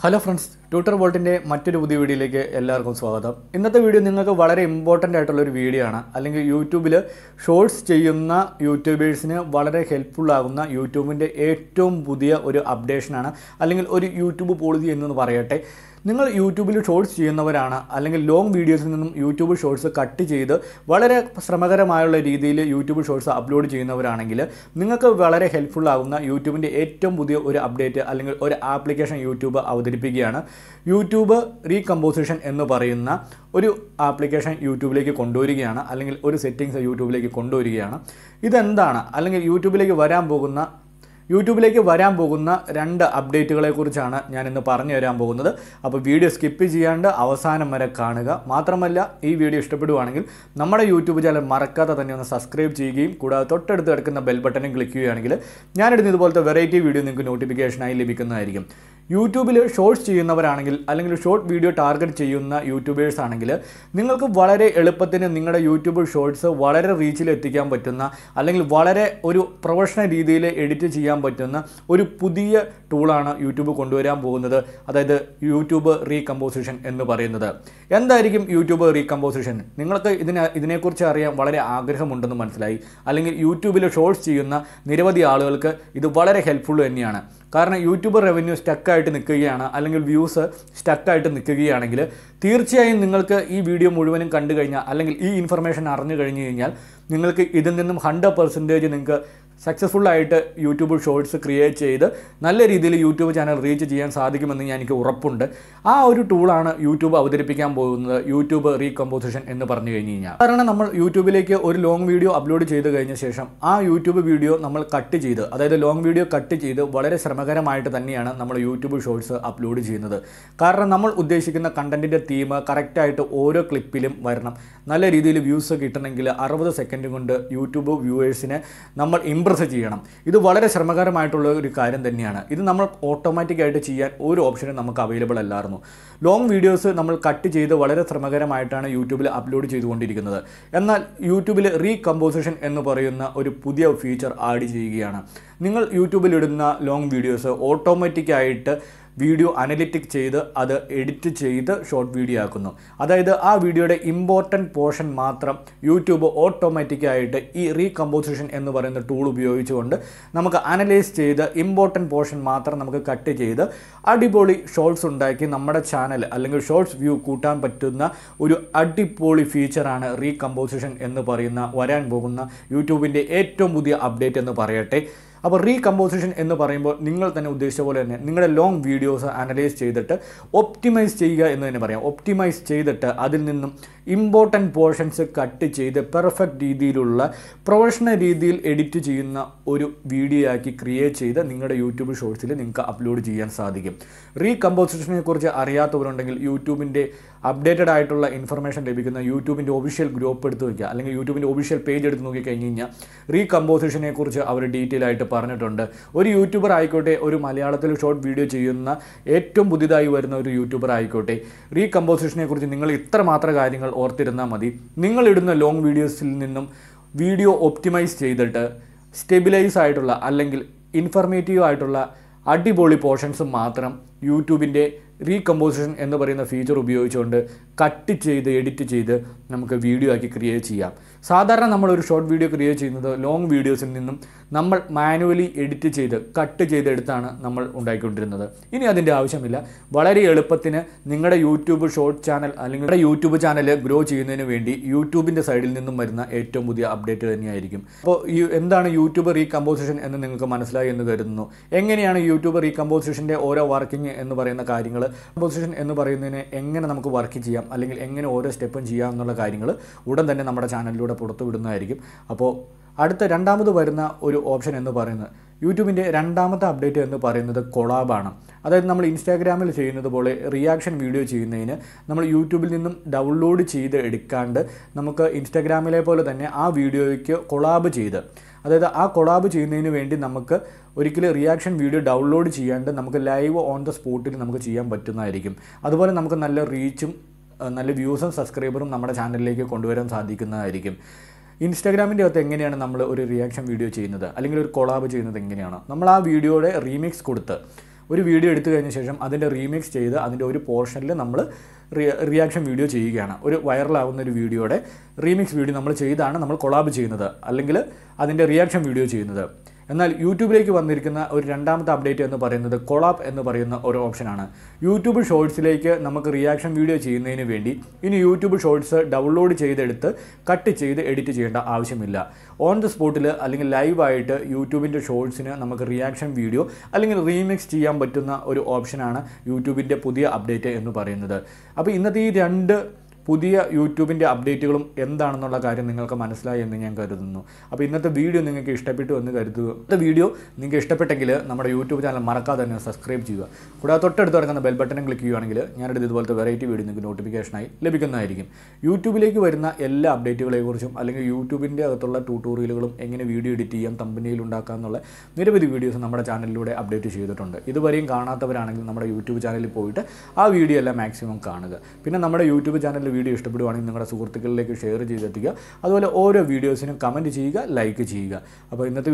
Hello friends tutor വോൾട്ടിന്റെ മറ്റൊരു പുതിയ വീഡിയോയിലേക്ക് എല്ലാവർക്കും സ്വാഗതം. ഇന്നത്തെ വീഡിയോ നിങ്ങൾക്ക് വളരെ ഇമ്പോർട്ടന്റ് ആയിട്ടുള്ള ഒരു വീഡിയോ ആണ്. അല്ലെങ്കിൽ യൂട്യൂബിൽ ഷോർട്സ് ചെയ്യുന്ന യൂട്യൂബേഴ്സിന് വളരെ ഹെൽപ്ഫുൾ ആകുന്ന യൂട്യൂബിന്റെ ഏറ്റവും പുതിയ ഒരു അപ്ഡേഷനാണ് അല്ലെങ്കിൽ ഒരു യൂട്യൂബ് പോളിസി എന്ന് പറയട്ടെ. നിങ്ങൾ യൂട്യൂബിൽ ഷോർട്സ് ചെയ്യുന്നവരാണ്. അല്ലെങ്കിൽ ലോങ് വീഡിയോസിൽ നിന്നും യൂട്യൂബ് ഷോർട്സ് കട്ട് ചെയ്ത് വളരെ ശ്രമകരമായുള്ള രീതിയിൽ യൂട്യൂബ് ഷോർട്സ് അപ്ലോഡ് ചെയ്യുന്നവരാണെങ്കിൽ നിങ്ങൾക്ക് വളരെ ഹെൽപ്ഫുൾ ആകുന്ന യൂട്യൂബിന്റെ ഏറ്റവും പുതിയ ഒരു അപ്ഡേറ്റ് അല്ലെങ്കിൽ ഒരു ആപ്ലിക്കേഷൻ യൂട്യൂബ് അവതരിപ്പിക്കുകയാണ്. യൂട്യൂബ് റീകമ്പോസിഷൻ എന്ന് പറയുന്ന ഒരു ആപ്ലിക്കേഷൻ യൂട്യൂബിലേക്ക് കൊണ്ടുവരികയാണ് അല്ലെങ്കിൽ ഒരു സെറ്റിങ്സ് യൂട്യൂബിലേക്ക് കൊണ്ടുവരികയാണ്. ഇതെന്താണ്? അല്ലെങ്കിൽ യൂട്യൂബിലേക്ക് വരാൻ പോകുന്ന യൂട്യൂബിലേക്ക് വരാൻ പോകുന്ന രണ്ട് അപ്ഡേറ്റുകളെ കുറിച്ചാണ് ഞാൻ ഇന്ന് പറഞ്ഞു തരാൻ പോകുന്നത്. അപ്പോൾ വീഡിയോ സ്കിപ്പ് ചെയ്യാണ്ട് അവസാനം വരെ കാണുക. മാത്രമല്ല ഈ വീഡിയോ ഇഷ്ടപ്പെടുവാണെങ്കിൽ നമ്മുടെ യൂട്യൂബ് ചാനൽ മറക്കാതെ തന്നെ ഒന്ന് സബ്സ്ക്രൈബ് ചെയ്യുകയും കൂടാതെ തൊട്ടടുത്ത് കിടക്കുന്ന ബെൽ ബട്ടനും ക്ലിക്ക് ചെയ്യുകയാണെങ്കിൽ ഞാനിടുന്ന ഇതുപോലത്തെ വെറൈറ്റി വീഡിയോ നിങ്ങൾക്ക് നോട്ടിഫിക്കേഷനായി ലഭിക്കുന്നതായിരിക്കും. യൂട്യൂബിൽ ഷോർട്സ് ചെയ്യുന്നവരാണെങ്കിൽ അല്ലെങ്കിൽ ഷോർട്ട് വീഡിയോ ടാർഗറ്റ് ചെയ്യുന്ന യൂട്യൂബേഴ്സ് ആണെങ്കിൽ നിങ്ങൾക്ക് വളരെ എളുപ്പത്തിന് നിങ്ങളുടെ യൂട്യൂബ് ഷോർട്സ് വളരെ റീച്ചിൽ എത്തിക്കാൻ പറ്റുന്ന അല്ലെങ്കിൽ വളരെ ഒരു പ്രൊഫഷണൽ രീതിയിൽ എഡിറ്റ് ചെയ്യാൻ പറ്റുന്ന ഒരു പുതിയ ടൂളാണ് യൂട്യൂബ് കൊണ്ടുവരാൻ പോകുന്നത്. അതായത് യൂട്യൂബ് റീകമ്പോസിഷൻ എന്ന് പറയുന്നത്. എന്തായിരിക്കും യൂട്യൂബ് റീകമ്പോസിഷൻ? നിങ്ങൾക്ക് ഇതിനെ ഇതിനെക്കുറിച്ച് അറിയാൻ വളരെ ആഗ്രഹമുണ്ടെന്ന് മനസ്സിലായി. അല്ലെങ്കിൽ യൂട്യൂബിൽ ഷോർട്സ് ചെയ്യുന്ന നിരവധി ആളുകൾക്ക് ഇത് വളരെ ഹെൽപ്ഫുൾ തന്നെയാണ്. കാരണം യൂട്യൂബ് റവന്യൂ സ്റ്റക്കായിട്ട് നിൽക്കുകയാണ് അല്ലെങ്കിൽ വ്യൂസ് സ്റ്റക്കായിട്ട് നിൽക്കുകയാണെങ്കിൽ തീർച്ചയായും നിങ്ങൾക്ക് ഈ വീഡിയോ മുഴുവനും കണ്ടു കഴിഞ്ഞാൽ അല്ലെങ്കിൽ ഈ ഇൻഫർമേഷൻ അറിഞ്ഞു കഴിഞ്ഞു കഴിഞ്ഞാൽ നിങ്ങൾക്ക് ഇതിൽ നിന്നും ഹൺഡ്രഡ് പെർസെന്റേജ് നിങ്ങൾക്ക് സക്സസ്ഫുൾ ആയിട്ട് യൂട്യൂബ് ഷോർട്സ് ക്രിയേറ്റ് ചെയ്ത് നല്ല രീതിയിൽ യൂട്യൂബ് ചാനൽ റീച്ച് ചെയ്യാൻ സാധിക്കുമെന്ന് ഞാൻ എനിക്ക് ഉറപ്പുണ്ട്. ആ ഒരു ടൂളാണ് യൂട്യൂബ് അവതരിപ്പിക്കാൻ പോകുന്നത്. യൂട്യൂബ് റീകമ്പോസിഷൻ എന്ന് പറഞ്ഞു കഴിഞ്ഞ് കഴിഞ്ഞാൽ. കാരണം നമ്മൾ യൂട്യൂബിലേക്ക് ഒരു ലോങ് വീഡിയോ അപ്ലോഡ് ചെയ്ത് കഴിഞ്ഞ ശേഷം ആ യൂട്യൂബ് വീഡിയോ നമ്മൾ കട്ട് ചെയ്ത് അതായത് ലോങ് വീഡിയോ കട്ട് ചെയ്ത് വളരെ ശ്രമകരമായിട്ട് തന്നെയാണ് നമ്മൾ യൂട്യൂബ് ഷോർട്സ് അപ്ലോഡ് ചെയ്യുന്നത്. കാരണം നമ്മൾ ഉദ്ദേശിക്കുന്ന കണ്ടന്റിന്റെ തീം കറക്റ്റായിട്ട് ഓരോ ക്ലിപ്പിലും വരണം. നല്ല രീതിയിൽ വ്യൂസ് കിട്ടണമെങ്കിൽ അറുപത് സെക്കൻഡ് കൊണ്ട് യൂട്യൂബ് വ്യൂവേഴ്സിനെ നമ്മൾ ഇംപ്രസ് ചെയ്യണം. ഇത് വളരെ ശ്രമകരമായിട്ടുള്ള ഒരു കാര്യം തന്നെയാണ്. ഇത് നമ്മൾ ഓട്ടോമാറ്റിക്കായിട്ട് ചെയ്യാൻ ഒരു ഓപ്ഷനും നമുക്ക് അവൈലബിൾ അല്ലായിരുന്നു. ലോങ് വീഡിയോസ് നമ്മൾ കട്ട് ചെയ്ത് വളരെ ശ്രമകരമായിട്ടാണ് യൂട്യൂബിൽ അപ്ലോഡ് ചെയ്തുകൊണ്ടിരിക്കുന്നത്. എന്നാൽ യൂട്യൂബിൽ റീകമ്പോസിഷൻ എന്ന് പറയുന്ന ഒരു പുതിയ ഫീച്ചർ ആഡ് ചെയ്യുകയാണ്. നിങ്ങൾ യൂട്യൂബിൽ ഇടുന്ന ലോങ് വീഡിയോസ് ഓട്ടോമാറ്റിക്കായിട്ട് വീഡിയോ അനലിറ്റിക് ചെയ്ത് അത് എഡിറ്റ് ചെയ്ത് ഷോർട്ട് വീഡിയോ ആക്കുന്നു. അതായത് ആ വീഡിയോയുടെ ഇമ്പോർട്ടന്റ് പോർഷൻ മാത്രം യൂട്യൂബ് ഓട്ടോമാറ്റിക്കായിട്ട് ഈ റീകമ്പോസിഷൻ എന്ന് പറയുന്ന ടൂൾ ഉപയോഗിച്ചുകൊണ്ട് നമുക്ക് അനലൈസ് ചെയ്ത് ഇമ്പോർട്ടന്റ് പോർഷൻ മാത്രം നമുക്ക് കട്ട് ചെയ്ത് അടിപൊളി ഷോർട്സ് ഉണ്ടാക്കി നമ്മുടെ ചാനൽ അല്ലെങ്കിൽ ഷോർട്സ് വ്യൂ കൂട്ടാൻ പറ്റുന്ന ഒരു അടിപൊളി ഫീച്ചറാണ് റീകമ്പോസിഷൻ എന്ന് പറയുന്ന വരാൻ പോകുന്ന യൂട്യൂബിന്റെ ഏറ്റവും പുതിയ അപ്ഡേറ്റ് എന്ന് പറയട്ടെ. അപ്പോൾ റീകമ്പോസിഷൻ എന്ന് പറയുമ്പോൾ നിങ്ങൾ തന്നെ ഉദ്ദേശിച്ച പോലെ തന്നെ നിങ്ങളുടെ ലോങ് വീഡിയോസ് അനലൈസ് ചെയ്തിട്ട് ഒപ്റ്റിമൈസ് ചെയ്യുക എന്ന് തന്നെ പറയാം. ഒപ്റ്റിമൈസ് ചെയ്തിട്ട് അതിൽ നിന്നും ഇമ്പോർട്ടന്റ് പോർഷൻസ് കട്ട് ചെയ്ത് പെർഫെക്റ്റ് രീതിയിലുള്ള പ്രൊഫഷണൽ രീതിയിൽ എഡിറ്റ് ചെയ്യുന്ന ഒരു വീഡിയോ ആക്കി ക്രിയേറ്റ് ചെയ്ത് നിങ്ങളുടെ യൂട്യൂബ് ഷോർട്സിൽ നിങ്ങൾക്ക് അപ്ലോഡ് ചെയ്യാൻ സാധിക്കും. റീകമ്പോസിഷനെ കുറിച്ച് അറിയാത്തവരുണ്ടെങ്കിൽ യൂട്യൂബിന്റെ അപ്ഡേറ്റഡ് ആയിട്ടുള്ള ഇൻഫർമേഷൻ ലഭിക്കുന്ന യൂട്യൂബിന്റെ ഒഫീഷ്യൽ ഗ്രൂപ്പ് എടുത്ത് വയ്ക്കുക അല്ലെങ്കിൽ യൂട്യൂബിന്റെ ഒഫീഷ്യൽ പേജ് എടുത്ത് നോക്കിക്കഴിഞ്ഞ് കഴിഞ്ഞാൽ റീകമ്പോസിഷനെ കുറിച്ച് അവർ ഡീറ്റെയിൽ ആയിട്ട് പറഞ്ഞിട്ടുണ്ട്. ഒരു യൂട്യൂബർ ആയിക്കോട്ടെ ഒരു മലയാളത്തിൽ ഷോർട്ട് വീഡിയോ ചെയ്യുന്ന ഏറ്റവും പുതിയതായി വരുന്ന ഒരു യൂട്യൂബർ ആയിക്കോട്ടെ റീകമ്പോസിഷനെ കുറിച്ച് നിങ്ങൾ ഇത്രമാത്രം കാര്യങ്ങൾ ഓർത്തിരുന്നാൽ മതി. നിങ്ങളിടുന്ന ലോങ് വീഡിയോസിൽ നിന്നും വീഡിയോ ഒപ്റ്റിമൈസ് ചെയ്തിട്ട് സ്റ്റെബിലൈസ് ആയിട്ടുള്ള അല്ലെങ്കിൽ ഇൻഫർമേറ്റീവ് ആയിട്ടുള്ള അടിപൊളി പോർഷൻസ് മാത്രം യൂട്യൂബിന്റെ റീകമ്പോസിഷൻ എന്ന് പറയുന്ന ഫീച്ചർ ഉപയോഗിച്ചുകൊണ്ട് കട്ട് ചെയ്ത് എഡിറ്റ് ചെയ്ത് നമുക്ക് വീഡിയോ ആക്കി ക്രിയേറ്റ് ചെയ്യാം. സാധാരണ നമ്മൾ ഒരു ഷോർട്ട് വീഡിയോ ക്രിയേറ്റ് ചെയ്യുന്നത് ലോങ് വീഡിയോസിൽ നിന്നും നമ്മൾ മാനുവലി എഡിറ്റ് ചെയ്ത് കട്ട് ചെയ്തെടുത്താണ് നമ്മൾ ഉണ്ടാക്കിക്കൊണ്ടിരുന്നത് ഇനി അതിന്റെ ആവശ്യമില്ല. വളരെ എളുപ്പത്തിന് നിങ്ങളുടെ യൂട്യൂബ് ഷോർട്ട് ചാനൽ അല്ലെങ്കിൽ നിങ്ങളുടെ യൂട്യൂബ് ചാനൽ ഗ്രോ ചെയ്യുന്നതിന് വേണ്ടി യൂട്യൂബിന്റെ സൈഡിൽ നിന്നും വരുന്ന ഏറ്റവും പുതിയ അപ്ഡേറ്റ് തന്നെയായിരിക്കും. അപ്പോൾ ഈ എന്താണ് യൂട്യൂബ് റീകമ്പോസിഷൻ എന്ന് നിങ്ങൾക്ക് മനസ്സിലായി എന്ന് കരുതുന്നു. എങ്ങനെയാണ് യൂട്യൂബ് റീകമ്പോസിഷന്റെ ഓരോ വർക്കിംഗ് എന്ന് പറയുന്ന കാര്യങ്ങൾ പൊസിഷൻ എന്ന് പറയുന്നതിന് എങ്ങനെ നമുക്ക് വർക്ക് ചെയ്യാം അല്ലെങ്കിൽ എങ്ങനെ ഓരോ സ്റ്റെപ്പും ചെയ്യാം എന്നുള്ള കാര്യങ്ങൾ ഉടൻ തന്നെ നമ്മുടെ ചാനലിലൂടെ പുറത്തു വിടുന്നതായിരിക്കും അപ്പോൾ അടുത്ത രണ്ടാമത് വരുന്ന ഒരു ഓപ്ഷൻ എന്ന് പറയുന്നത് യൂട്യൂബിന്റെ രണ്ടാമത്തെ അപ്ഡേറ്റ് എന്ന് പറയുന്നത് കൊളാബാണ് അതായത് നമ്മൾ ഇൻസ്റ്റാഗ്രാമിൽ ചെയ്യുന്നത് പോലെ റിയാക്ഷൻ വീഡിയോ ചെയ്യുന്നതിന് നമ്മൾ യൂട്യൂബിൽ നിന്നും ഡൗൺലോഡ് ചെയ്ത് എടുക്കാണ്ട് നമുക്ക് ഇൻസ്റ്റാഗ്രാമിലെ പോലെ തന്നെ ആ വീഡിയോയ്ക്ക് കൊളാബ് ചെയ്ത്. അതായത് ആ കൊളാബ് ചെയ്യുന്നതിന് വേണ്ടി നമുക്ക് ഒരിക്കലും റിയാക്ഷൻ വീഡിയോ ഡൗൺലോഡ് ചെയ്യാണ്ട് നമുക്ക് ലൈവ് ഓൺ ദ സ്പോട്ടിൽ നമുക്ക് ചെയ്യാൻ പറ്റുന്നതായിരിക്കും. അതുപോലെ നമുക്ക് നല്ല റീച്ചും നല്ല വ്യൂസും സബ്സ്ക്രൈബറും നമ്മുടെ ചാനലിലേക്ക് കൊണ്ടുവരാൻ സാധിക്കുന്നതായിരിക്കും. ഇൻസ്റ്റാഗ്രാമിന്റെ അകത്ത് എങ്ങനെയാണ് നമ്മൾ ഒരു റിയാക്ഷൻ വീഡിയോ ചെയ്യുന്നത്? അല്ലെങ്കിൽ ഒരു കൊളാബ് ചെയ്യുന്നത് എങ്ങനെയാണ്? നമ്മൾ ആ വീഡിയോയുടെ റീമിക്സ് കൊടുത്ത് ഒരു വീഡിയോ എടുത്തു കഴിഞ്ഞ ശേഷം അതിന്റെ റീമിക്സ് ചെയ്ത് അതിന്റെ ഒരു പോർഷനിൽ നമ്മൾ റിയാക്ഷൻ വീഡിയോ ചെയ്യുകയാണ്. ഒരു വൈറലാകുന്ന ഒരു വീഡിയോയുടെ റീമിക്സ് വീഡിയോ നമ്മൾ ചെയ്താണ് നമ്മൾ കൊളാബ് ചെയ്യുന്നത്. അല്ലെങ്കിൽ അതിന്റെ റിയാക്ഷൻ വീഡിയോ ചെയ്യുന്നത്. എന്നാൽ യൂട്യൂബിലേക്ക് വന്നിരിക്കുന്ന ഒരു രണ്ടാമത്തെ അപ്ഡേറ്റ് എന്ന് പറയുന്നത് കൊളാപ്പ് എന്ന് പറയുന്ന ഒരു ഓപ്ഷനാണ് യൂട്യൂബ് ഷോർട്സിലേക്ക് നമുക്ക് റിയാക്ഷൻ വീഡിയോ ചെയ്യുന്നതിന് വേണ്ടി ഇനി യൂട്യൂബ് ഷോർട്സ് ഡൗൺലോഡ് ചെയ്തെടുത്ത് കട്ട് ചെയ്ത് എഡിറ്റ് ചെയ്യേണ്ട ആവശ്യമില്ല. ഓൺ ദ സ്പോട്ടിൽ അല്ലെങ്കിൽ ലൈവായിട്ട് യൂട്യൂബിന്റെ ഷോർട്സിന് നമുക്ക് റിയാക്ഷൻ വീഡിയോ അല്ലെങ്കിൽ റീമിക്സ് ചെയ്യാൻ പറ്റുന്ന ഒരു ഓപ്ഷനാണ് യൂട്യൂബിന്റെ പുതിയ അപ്ഡേറ്റ് എന്ന് പറയുന്നത്. അപ്പോൾ ഇന്നത്തെ ഈ രണ്ട് പുതിയ യൂട്യൂബിന്റെ അപ്ഡേറ്റുകളും എന്താണെന്നുള്ള കാര്യം നിങ്ങൾക്ക് മനസ്സിലായി എന്ന് ഞാൻ കരുതുന്നു. അപ്പോൾ ഇന്നത്തെ വീഡിയോ നിങ്ങൾക്ക് ഇഷ്ടപ്പെട്ടു എന്ന് കരുതുക. ഇന്നത്തെ വീഡിയോ നിങ്ങൾക്ക് ഇഷ്ടപ്പെട്ടെങ്കിൽ നമ്മുടെ യൂട്യൂബ് ചാനൽ മറക്കാതെ തന്നെ സബ്സ്ക്രൈബ് ചെയ്യുക. കൂടാതെ തൊട്ടടുത്ത് കിടക്കുന്ന ബെൽ ബട്ടൺ ക്ലിക്ക് ചെയ്യുകയാണെങ്കിൽ ഞാനിത് ഇതുപോലത്തെ വെറൈറ്റി വീഡിയോ നിങ്ങൾക്ക് നോട്ടിഫിക്കേഷനായി ലഭിക്കുന്നതായിരിക്കും. യൂട്യൂബിലേക്ക് വരുന്ന എല്ലാ അപ്ഡേറ്റുകളെക്കുറിച്ചും അല്ലെങ്കിൽ യൂട്യൂബിന്റെ അകത്തുള്ള ട്യൂട്ടോറിയലുകളും എങ്ങനെ വീഡിയോ എഡിറ്റ് ചെയ്യാം തമ്പനിയിൽ ഉണ്ടാക്കാം എന്നുള്ള നിരവധി വീഡിയോസ് നമ്മുടെ ചാനലിലൂടെ അപ്ഡേറ്റ് ചെയ്തിട്ടുണ്ട്. ഇതുവരെയും കാണാത്തവരാണെങ്കിൽ നമ്മുടെ യൂട്യൂബ് ചാനലിൽ പോയിട്ട് ആ വീഡിയോ എല്ലാം മാക്സിമം കാണുക. പിന്നെ നമ്മുടെ യൂട്യൂബ് ചാനലിൽ വീഡിയോ ഇഷ്ടപ്പെടുവാണെങ്കിൽ നിങ്ങളുടെ സുഹൃത്തുക്കളിലേക്ക് ഷെയർ ചെയ്തെത്തിക്കുക. അതുപോലെ ഓരോ വീഡിയോസിനും കമന്റ് ചെയ്യുക ലൈക്ക് ചെയ്യുക. അപ്പോൾ ഇന്നത്തെ